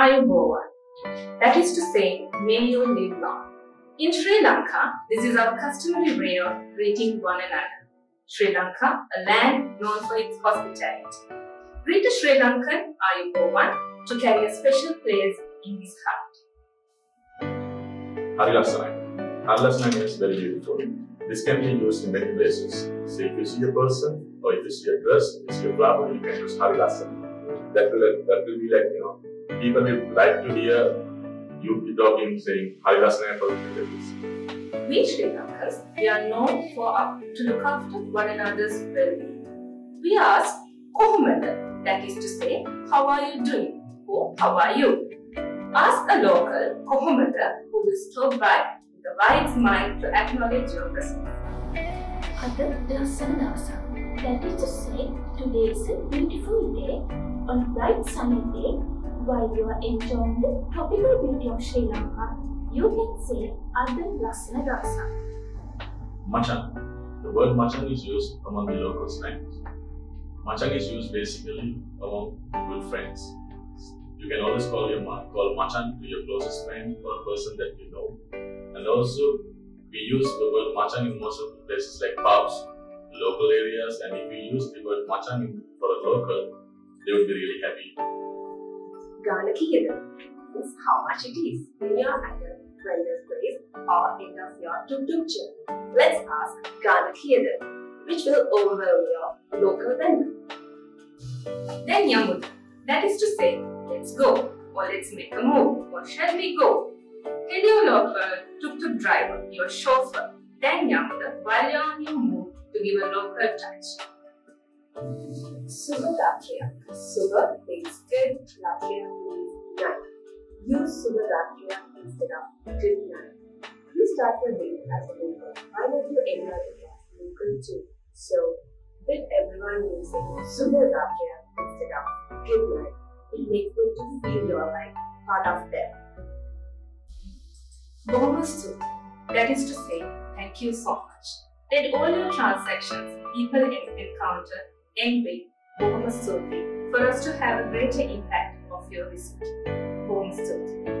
Ayubowan. That is to say, may you live long. In Sri Lanka, this is our customary way of greeting one another. Sri Lanka, a land known for its hospitality. Greet a Sri Lankan Ayubowan to carry a special place in his heart. Harilasana. Harilasana means very beautiful. This can be used in many places. So if you see a person or if you see a dress, if you see a flower, you can use Harilasana. That will that will be like, you know, people will like to hear you talking, saying, Harilasana for this. We Sri Lankans, we are known for up to look after one another's well-being. We ask, Kohumada, that is to say, how are you doing? Or how are you? Ask a local, Kohumada, who will stop by with a wise mind to acknowledge your presence. That is to say, today is a beautiful day, on bright sunny day, while you are enjoying the tropical beauty of Sri Lanka, you can say Adan Lassana Dasa. Machang. The word Machang is used among the local slangs. Machang is used basically among good friends. You can always call your ma- call machan to your closest friend or person that you know. And also, we use the word machan in most of the places like pubs, local areas, and if you use the word machan for a local, they would be really happy. Gana kiyada is how much it is in your a vendor's place or end of your tuk-tuk journey. Let's ask kiyada, which will overwhelm your local vendor. Then Yamud, that is to say, let's go, or let's make a move, or shall we go? Tell your local uh, tuk-tuk driver, your chauffeur, then Yamuda, while you're on your move, to give a local touch. Suba Ratriya. Suba means good, Ratriya means night. Use Suba Ratriya instead of good night. You start your day as a local. Why don't you enjoy the class local too? So, with everyone using Suba Ratriya instead of good night, it makes them to feel you're like part of them. Bomastu, that is to say, thank you so much. Let all your transactions, people en- encounter, end with Bomastu for us to have a greater impact of your visit. Bomastu.